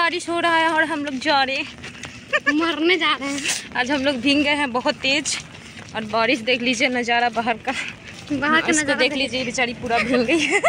बारिश हो रहा है और हम लोग जा रहे हैं। मरने जा रहे हैं। आज हम लोग भीग गए हैं बहुत तेज और बारिश देख लीजिए नज़ारा बाहर का। बाहर का नज़ारा देख लीजिए। बेचारी पूरा भीग गई है।